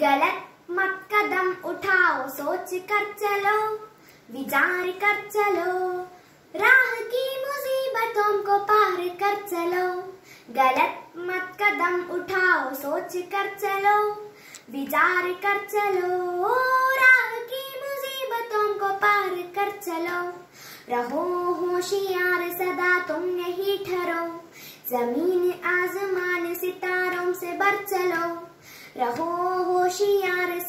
गलत मत कदम उठाओ, सोच कर चलो, विचार कर चलो, राह की मुसीबतों को पार कर चलो, गलत मत कदम उठाओ, सोच कर चलो, विचार कर चलो राह की मुसीबतों को पार कर चलो, रहो होशियार सदा तुम नहीं ठहरो ज़मीन आसमान सितारों से बर चलो, रहो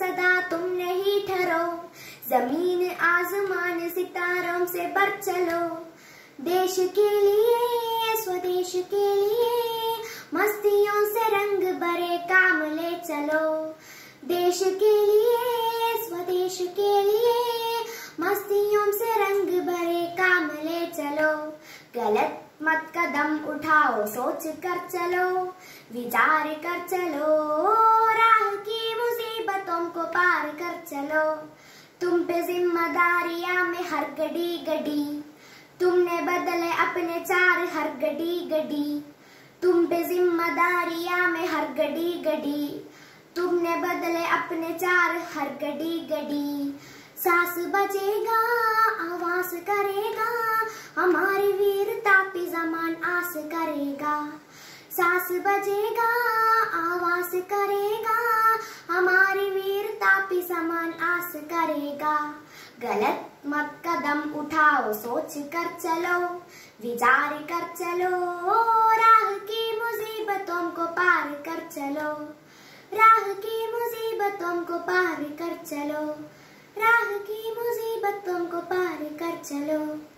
सदा तुम नहीं ठहरो। ज़मीन आसमान सितारों से बर चलो। देश के लिए, स्वदेश के लिए, मस्तियों से रंग भरे काम ले चलो। देश के लिए, स्वदेश के लिए, मस्तियों से रंग भरे काम ले चलो। गलत मत कदम उठाओ, सोच कर चलो। विचार कर चलो राह की मुसीबतों को पार कर चलो तुम पे जिम्मेदारियाँ में हर गड़ी गड़ी। तुमने बदले अपने चार हर गड़ी गड़ी। तुम पे जिम्मेदारियाँ में हर गड़ी गड़ी। तुमने बदले अपने चार हर गड़ी गड़ी। सांस बजेगा, आवाज़ करेगा, हमारी वीरता पे जमान आस करेगा। सांस बजेगा, आवाज़ करेगा, हमारी समान करेगा गलत मत कदम उठाओ सोच कर चलो विचार कर चलो राह की मुसीबतों को पार कर चलो राह की मुसीबतों को पार कर चलो राह की मुसीबतों को पार कर चलो